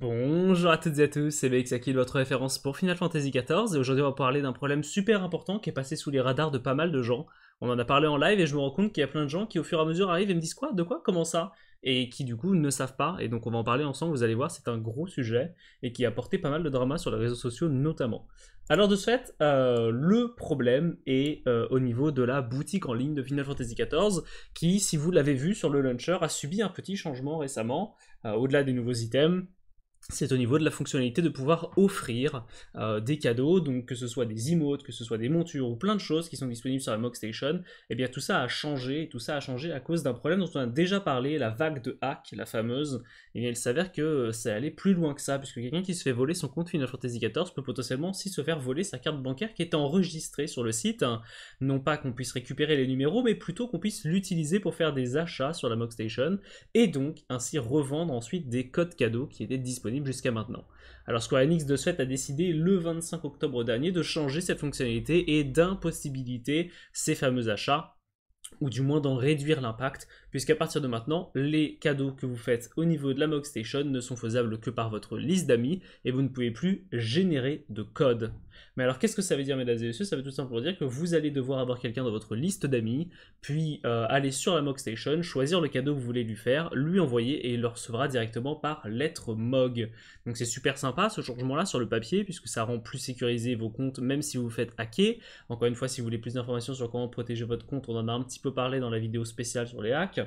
Bonjour à toutes et à tous, c'est Bexakil, votre référence pour Final Fantasy XIV, et aujourd'hui on va parler d'un problème super important qui est passé sous les radars de pas mal de gens. On en a parlé en live et je me rends compte qu'il y a plein de gens qui au fur et à mesure arrivent et me disent quoi? De quoi? Comment ça? Et qui du coup ne savent pas, et donc on va en parler ensemble, vous allez voir, c'est un gros sujet, et qui a apporté pas mal de drama sur les réseaux sociaux notamment. Alors de ce fait, euh, le problème est euh, au niveau de la boutique en ligne de Final Fantasy XIV, qui, si vous l'avez vu sur le launcher, a subi un petit changement récemment, euh, au-delà des nouveaux items, c'est au niveau de la fonctionnalité de pouvoir offrir euh, des cadeaux, donc que ce soit des emotes, que ce soit des montures ou plein de choses qui sont disponibles sur la Mock Station, et eh bien tout ça a changé, tout ça a changé à cause d'un problème dont on a déjà parlé, la vague de hack, la fameuse, et il s'avère que ça allait plus loin que ça, puisque quelqu'un qui se fait voler son compte Final Fantasy XIV peut potentiellement aussi se faire voler sa carte bancaire qui est enregistrée sur le site, non pas qu'on puisse récupérer les numéros, mais plutôt qu'on puisse l'utiliser pour faire des achats sur la Mock Station, et donc ainsi revendre ensuite des codes cadeaux qui étaient disponibles jusqu'à maintenant. Alors Square Enix de ce a décidé le 25 octobre dernier de changer cette fonctionnalité et d'impossibiliter ces fameux achats ou du moins d'en réduire l'impact, puisqu'à partir de maintenant, les cadeaux que vous faites au niveau de la Mog Station ne sont faisables que par votre liste d'amis, et vous ne pouvez plus générer de code. Mais alors qu'est-ce que ça veut dire mesdames et messieurs? Ça veut tout simplement dire que vous allez devoir avoir quelqu'un dans votre liste d'amis, puis euh, aller sur la Mog Station, choisir le cadeau que vous voulez lui faire, lui envoyer et il le recevra directement par lettre Mog. Donc c'est super sympa ce changement-là sur le papier, puisque ça rend plus sécurisé vos comptes, même si vous vous faites hacker. Encore une fois, si vous voulez plus d'informations sur comment protéger votre compte, on en a un petit peu parlé dans la vidéo spéciale sur les hacks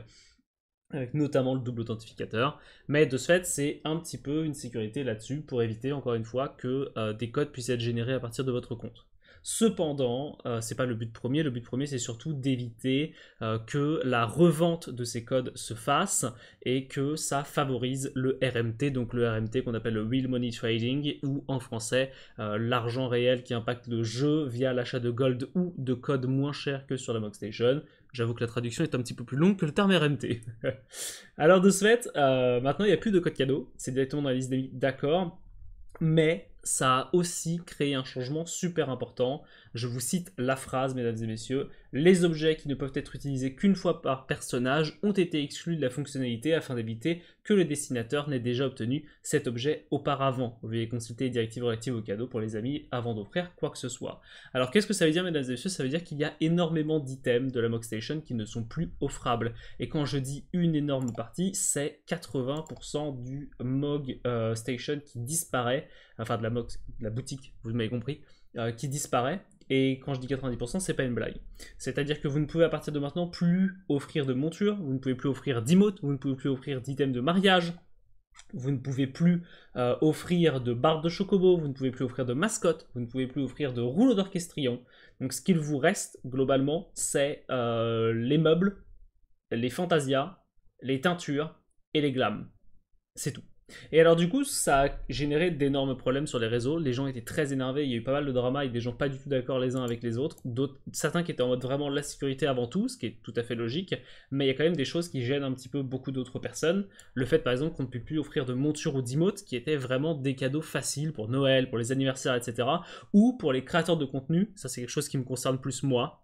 avec notamment le double authentificateur. Mais de ce fait, c'est un petit peu une sécurité là-dessus pour éviter encore une fois que euh, des codes puissent être générés à partir de votre compte. Cependant, euh, c'est pas le but premier. Le but premier, c'est surtout d'éviter euh, que la revente de ces codes se fasse et que ça favorise le RMT, donc le RMT qu'on appelle le Real Money Trading, ou en français, l'argent réel qui impacte le jeu via l'achat de gold ou de codes moins chers que sur la Mock Station. J'avoue que la traduction est un petit peu plus longue que le terme RMT. Alors de ce fait, euh, maintenant il n'y a plus de code cadeau, c'est directement dans la liste d'amis, d'accord, mais ça a aussi créé un changement super important. Je vous cite la phrase, mesdames et messieurs. Les objets qui ne peuvent être utilisés qu'une fois par personnage ont été exclus de la fonctionnalité afin d'éviter que le destinateur n'ait déjà obtenu cet objet auparavant. Vous pouvez consulter les directives relatives aux cadeaux pour les amis avant d'offrir quoi que ce soit. Alors qu'est-ce que ça veut dire, mesdames et messieurs? Ça veut dire qu'il y a énormément d'items de la Mock Station qui ne sont plus offrables. Et quand je dis une énorme partie, c'est 80% du Mog euh, Station qui disparaît, enfin de la, Mog, la boutique, vous m'avez compris, euh, qui disparaît et quand je dis 90%, c'est pas une blague. C'est-à-dire que vous ne pouvez à partir de maintenant plus offrir de montures, vous ne pouvez plus offrir d'emotes, vous ne pouvez plus offrir d'items de mariage, vous ne pouvez plus euh, offrir de barres de chocobo, vous ne pouvez plus offrir de mascottes, vous ne pouvez plus offrir de rouleaux d'orchestrion. Donc ce qu'il vous reste globalement, c'est euh, les meubles, les fantasias, les teintures et les glams. C'est tout. Et alors du coup, ça a généré d'énormes problèmes sur les réseaux. Les gens étaient très énervés. Il y a eu pas mal de drama et des gens pas du tout d'accord les uns avec les autres. D'autres, certains qui étaient en mode vraiment la sécurité avant tout, ce qui est tout à fait logique. Mais il y a quand même des choses qui gênent un petit peu beaucoup d'autres personnes. Le fait par exemple qu'on ne peut plus offrir de montures ou d'emotes, qui étaient vraiment des cadeaux faciles pour Noël, pour les anniversaires, etc. Ou pour les créateurs de contenu. Ça c'est quelque chose qui me concerne plus moi.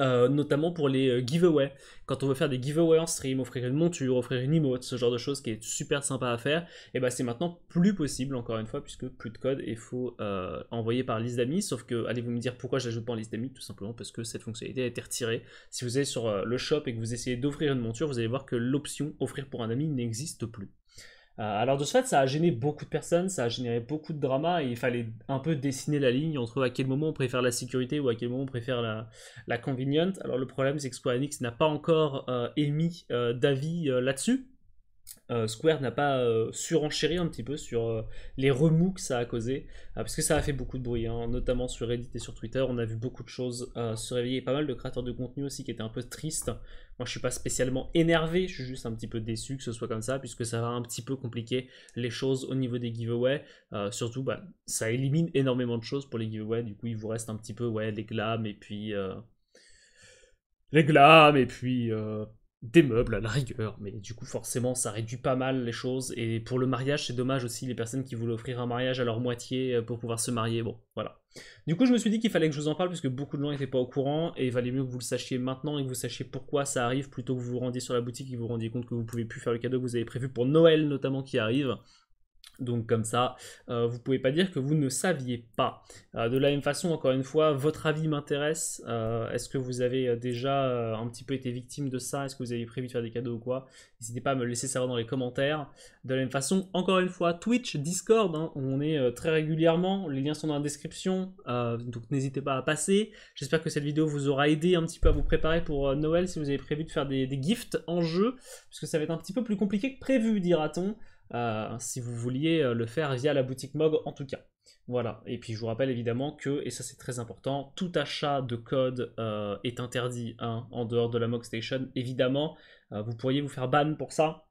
Euh, notamment pour les euh, giveaways. Quand on veut faire des giveaways en stream, offrir une monture, offrir une emote, ce genre de choses qui est super sympa à faire, et bah c'est maintenant plus possible encore une fois puisque plus de code et faut euh, envoyer par liste d'amis. Sauf que allez-vous me dire pourquoi je l'ajoute pas en liste d'amis? Tout simplement parce que cette fonctionnalité a été retirée. Si vous allez sur le shop et que vous essayez d'offrir une monture, vous allez voir que l'option offrir pour un ami n'existe plus. Euh, alors de ce fait, ça a gêné beaucoup de personnes, ça a généré beaucoup de drama et il fallait un peu dessiner la ligne entre à quel moment on préfère la sécurité ou à quel moment on préfère la, la. Alors le problème c'est que Square Enix n'a pas encore euh, émis euh, d'avis là-dessus. Euh, Square n'a pas euh, surenchéri un petit peu sur euh, les remous que ça a causé, parce que ça a fait beaucoup de bruit, hein, notamment sur Reddit et sur Twitter. On a vu beaucoup de choses se réveiller, pas mal de créateurs de contenu aussi qui étaient un peu tristes. Moi, je suis pas spécialement énervé, je suis juste un petit peu déçu que ce soit comme ça, puisque ça va un petit peu compliquer les choses au niveau des giveaways. surtout, bah, ça élimine énormément de choses pour les giveaways. Du coup, il vous reste un petit peu ouais, les glams et puis les glams et puis des meubles à la rigueur, mais du coup forcément ça réduit pas mal les choses, et pour le mariage c'est dommage aussi les personnes qui voulaient offrir un mariage à leur moitié euh, pour pouvoir se marier, bon voilà. Du coup je me suis dit qu'il fallait que je vous en parle puisque beaucoup de gens n'étaient pas au courant, et il valait mieux que vous le sachiez maintenant et que vous sachiez pourquoi ça arrive, plutôt que vous vous rendiez sur la boutique et que vous vous rendiez compte que vous pouvez plus faire le cadeau que vous avez prévu pour Noël notamment qui arrive. Donc comme ça, euh, vous pouvez pas dire que vous ne saviez pas. Euh, de la même façon, encore une fois, votre avis m'intéresse. Euh, est-ce que vous avez déjà un petit peu été victime de ça? Est-ce que vous avez prévu de faire des cadeaux ou quoi? N'hésitez pas à me laisser savoir dans les commentaires. De la même façon, encore une fois, Twitch, Discord, hein, on est très régulièrement. Les liens sont dans la description, donc n'hésitez pas à passer. J'espère que cette vidéo vous aura aidé un petit peu à vous préparer pour Noël si vous avez prévu de faire des, des gifts en jeu, puisque ça va être un petit peu plus compliqué que prévu, dira-t-on. Euh, si vous vouliez euh, le faire via la boutique MOG en tout cas. Voilà, et puis je vous rappelle évidemment que, et ça c'est très important, tout achat de code euh, est interdit hein, en dehors de la MOG Station, évidemment. vous pourriez vous faire ban pour ça,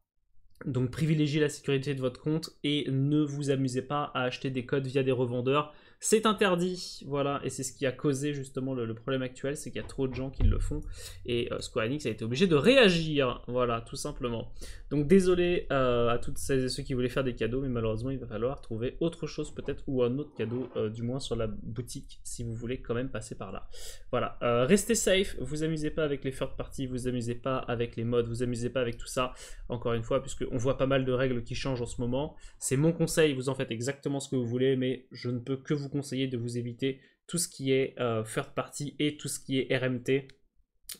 donc privilégiez la sécurité de votre compte et ne vous amusez pas à acheter des codes via des revendeurs. C'est interdit, voilà, et c'est ce qui a causé justement le, problème actuel, c'est qu'il y a trop de gens qui le font, et euh, Square Enix a été obligé de réagir, voilà, tout simplement. Donc désolé euh, à toutes celles et ceux qui voulaient faire des cadeaux, mais malheureusement il va falloir trouver autre chose peut-être, ou un autre cadeau, euh, du moins sur la boutique, si vous voulez quand même passer par là. Voilà, restez safe, vous amusez pas avec les third parties, vous amusez pas avec les modes, vous amusez pas avec tout ça, encore une fois, puisqu'on voit pas mal de règles qui changent en ce moment. C'est mon conseil, vous en faites exactement ce que vous voulez, mais je ne peux que vous conseiller de vous éviter tout ce qui est euh, third party et tout ce qui est RMT.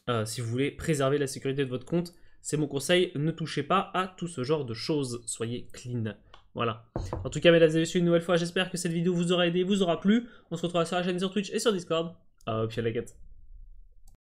Euh, si vous voulez préserver la sécurité de votre compte, c'est mon conseil, ne touchez pas à tout ce genre de choses, soyez clean. Voilà. En tout cas, mesdames et messieurs, une nouvelle fois, j'espère que cette vidéo vous aura aidé, vous aura plu. On se retrouve sur la chaîne sur Twitch et sur Discord.